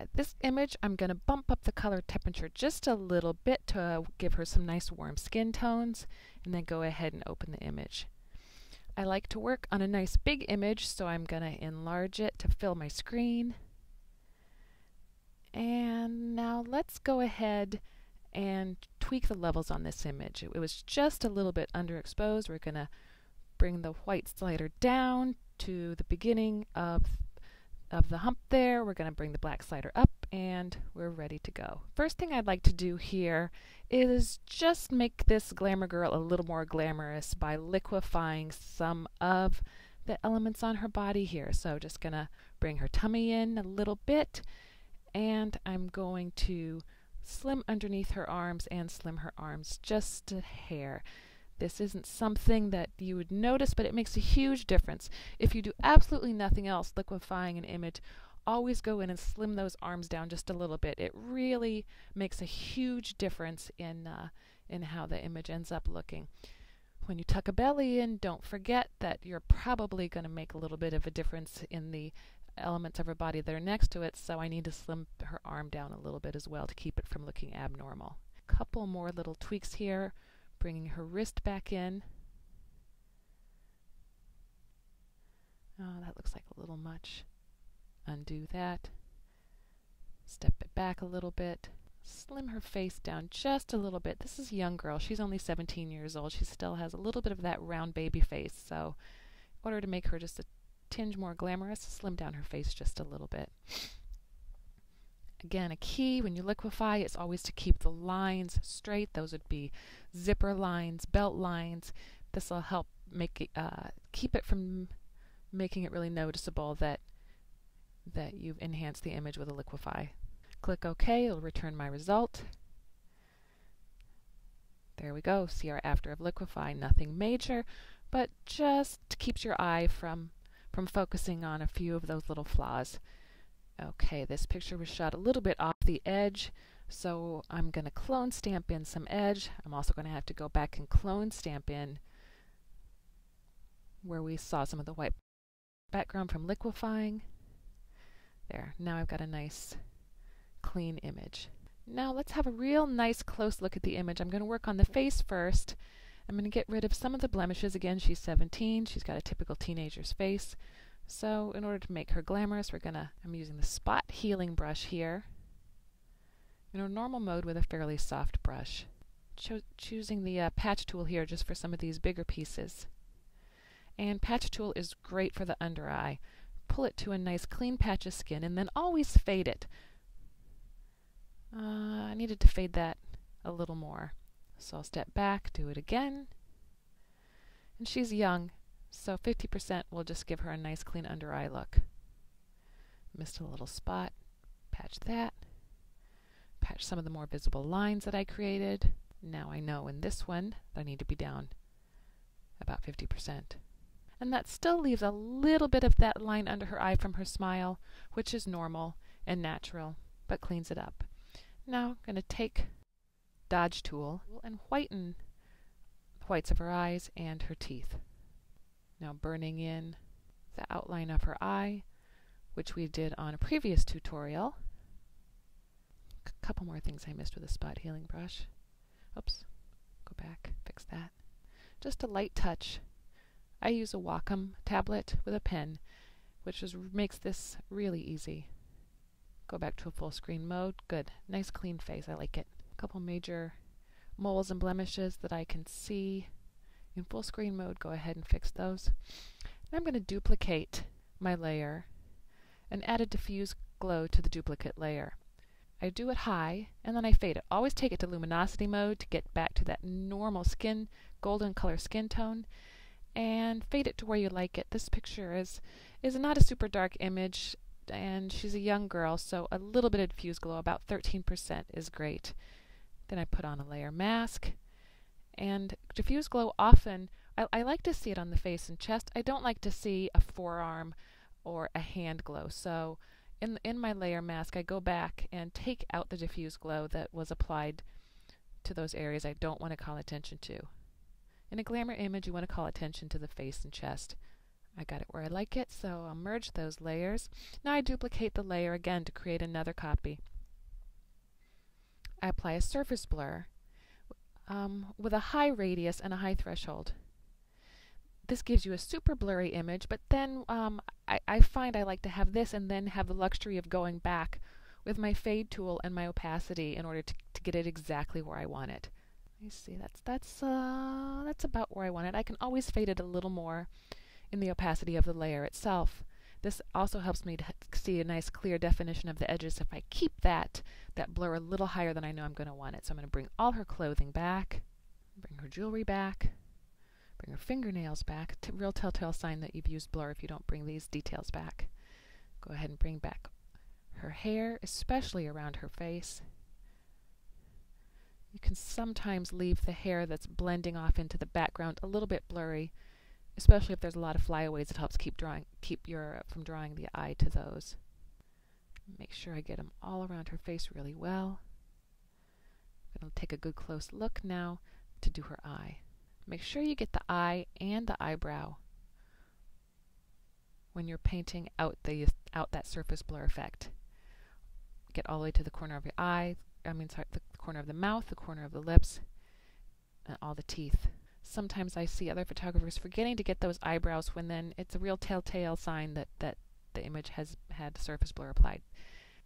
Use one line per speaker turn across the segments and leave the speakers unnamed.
Okay, this image I'm going to bump up the color temperature just a little bit to uh, give her some nice warm skin tones and then go ahead and open the image. I like to work on a nice big image so I'm going to enlarge it to fill my screen. And now let's go ahead and tweak the levels on this image. It was just a little bit underexposed. We're going to bring the white slider down to the beginning of of the hump there. We're going to bring the black slider up and we're ready to go. First thing I'd like to do here is just make this Glamour Girl a little more glamorous by liquefying some of the elements on her body here. So just going to bring her tummy in a little bit and I'm going to slim underneath her arms and slim her arms just a hair. This isn't something that you would notice, but it makes a huge difference. If you do absolutely nothing else liquefying an image, always go in and slim those arms down just a little bit. It really makes a huge difference in, uh, in how the image ends up looking. When you tuck a belly in, don't forget that you're probably going to make a little bit of a difference in the elements of her body that are next to it, so I need to slim her arm down a little bit as well to keep it from looking abnormal. A couple more little tweaks here, bringing her wrist back in. Oh, that looks like a little much. Undo that. Step it back a little bit. Slim her face down just a little bit. This is a young girl. She's only 17 years old. She still has a little bit of that round baby face. So, in order to make her just a tinge more glamorous, slim down her face just a little bit. Again, a key when you liquefy is always to keep the lines straight. Those would be zipper lines, belt lines. This will help make it, uh, keep it from making it really noticeable that that you've enhanced the image with a liquefy. Click OK, it'll return my result. There we go. See our after of liquefy. Nothing major, but just keeps your eye from from focusing on a few of those little flaws. Okay, this picture was shot a little bit off the edge, so I'm going to clone stamp in some edge. I'm also going to have to go back and clone stamp in where we saw some of the white background from liquefying. There, now I've got a nice clean image. Now let's have a real nice close look at the image. I'm going to work on the face first I'm going to get rid of some of the blemishes. Again, she's 17. She's got a typical teenager's face. So in order to make her glamorous, we're to, I'm using the spot healing brush here in a normal mode with a fairly soft brush. Cho choosing the uh, patch tool here just for some of these bigger pieces. And patch tool is great for the under eye. Pull it to a nice clean patch of skin and then always fade it. Uh, I needed to fade that a little more. So I'll step back, do it again. And she's young, so 50% will just give her a nice clean under eye look. Missed a little spot, patch that. Patch some of the more visible lines that I created. Now I know in this one I need to be down about 50%. And that still leaves a little bit of that line under her eye from her smile, which is normal and natural, but cleans it up. Now I'm going to take dodge tool and whiten the whites of her eyes and her teeth. Now burning in the outline of her eye, which we did on a previous tutorial. A couple more things I missed with a spot healing brush. Oops, go back, fix that. Just a light touch. I use a Wacom tablet with a pen, which is, makes this really easy. Go back to a full screen mode. Good. Nice clean face. I like it A couple major moles and blemishes that I can see in full screen mode. Go ahead and fix those. I'm going to duplicate my layer and add a diffuse glow to the duplicate layer. I do it high and then I fade it. Always take it to luminosity mode to get back to that normal skin, golden color skin tone and fade it to where you like it. This picture is is not a super dark image and she's a young girl so a little bit of diffuse glow, about 13% is great. Then I put on a layer mask. And diffuse glow often, I, I like to see it on the face and chest. I don't like to see a forearm or a hand glow. So in, in my layer mask, I go back and take out the diffuse glow that was applied to those areas I don't want to call attention to. In a glamour image, you want to call attention to the face and chest. I got it where I like it, so I'll merge those layers. Now I duplicate the layer again to create another copy. I apply a surface blur um, with a high radius and a high threshold. This gives you a super blurry image, but then um, I, I find I like to have this and then have the luxury of going back with my fade tool and my opacity in order to, to get it exactly where I want it. You see, that's that's uh, that's about where I want it. I can always fade it a little more in the opacity of the layer itself. This also helps me to see a nice clear definition of the edges if I keep that, that blur a little higher than I know I'm going to want it. So I'm going to bring all her clothing back, bring her jewelry back, bring her fingernails back. T real telltale sign that you've used blur if you don't bring these details back. Go ahead and bring back her hair, especially around her face. You can sometimes leave the hair that's blending off into the background a little bit blurry especially if there's a lot of flyaways. It helps keep drawing, keep your from drawing the eye to those. Make sure I get them all around her face really well. I'm going to take a good close look now to do her eye. Make sure you get the eye and the eyebrow when you're painting out the out that surface blur effect. Get all the way to the corner of your eye, I mean sorry, the corner of the mouth, the corner of the lips, and all the teeth sometimes I see other photographers forgetting to get those eyebrows when then it's a real telltale sign that, that the image has had surface blur applied.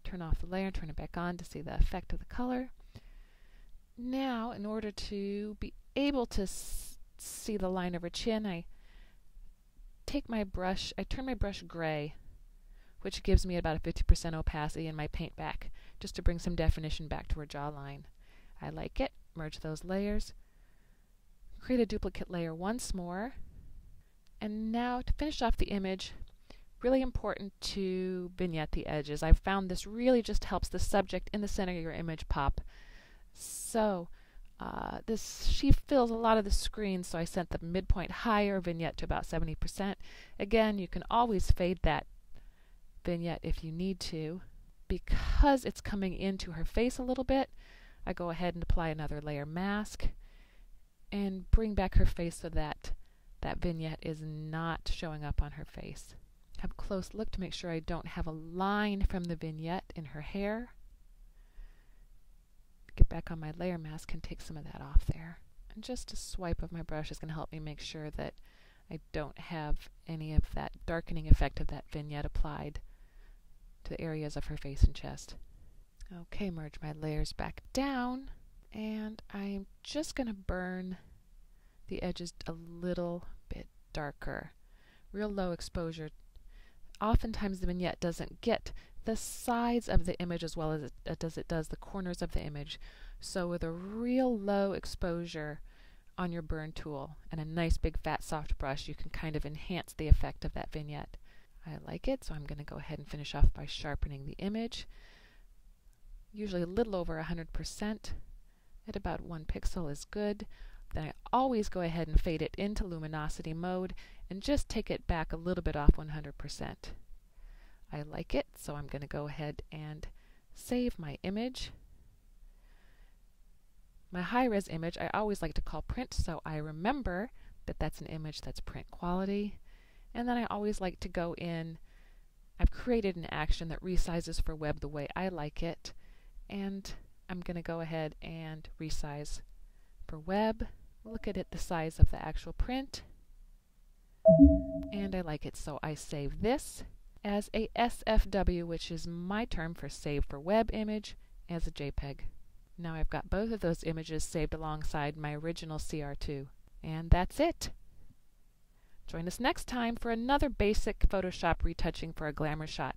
Turn off the layer, turn it back on to see the effect of the color. Now, in order to be able to see the line of her chin, I take my brush, I turn my brush gray, which gives me about a 50% opacity in my paint back, just to bring some definition back to her jawline. I like it. Merge those layers create a duplicate layer once more. And now to finish off the image, really important to vignette the edges. I've found this really just helps the subject in the center of your image pop. So uh, this she fills a lot of the screen, so I sent the midpoint higher, vignette to about 70%. Again, you can always fade that vignette if you need to. Because it's coming into her face a little bit, I go ahead and apply another layer mask and bring back her face so that that vignette is not showing up on her face. Have a close look to make sure I don't have a line from the vignette in her hair. Get back on my layer mask and take some of that off there. And just a swipe of my brush is going to help me make sure that I don't have any of that darkening effect of that vignette applied to the areas of her face and chest. Okay, merge my layers back down and I'm just going to burn the edges a little bit darker. Real low exposure. Oftentimes the vignette doesn't get the sides of the image as well as it, as it does the corners of the image. So with a real low exposure on your burn tool and a nice big fat soft brush, you can kind of enhance the effect of that vignette. I like it, so I'm going to go ahead and finish off by sharpening the image. Usually a little over 100% at about one pixel is good. Then I always go ahead and fade it into luminosity mode and just take it back a little bit off 100%. I like it, so I'm going to go ahead and save my image. My high-res image I always like to call print, so I remember that that's an image that's print quality. And then I always like to go in, I've created an action that resizes for web the way I like it, and I'm going to go ahead and resize for web. Look at it, the size of the actual print. And I like it, so I save this as a SFW, which is my term for save for web image, as a JPEG. Now I've got both of those images saved alongside my original CR2. And that's it. Join us next time for another basic Photoshop retouching for a glamour shot.